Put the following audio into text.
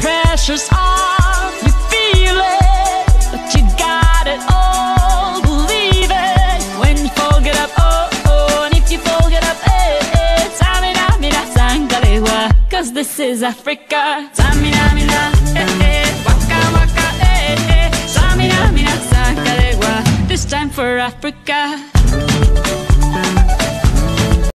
pressure's on, you feel it, but you got it all, believe it. When you fold it up, oh oh, and if you fold it up, eh eh, Samina mina zangalewa, cause this is Africa. Samina mina, eh eh, waka waka, eh eh, Samina mina zangalewa, this time for Africa.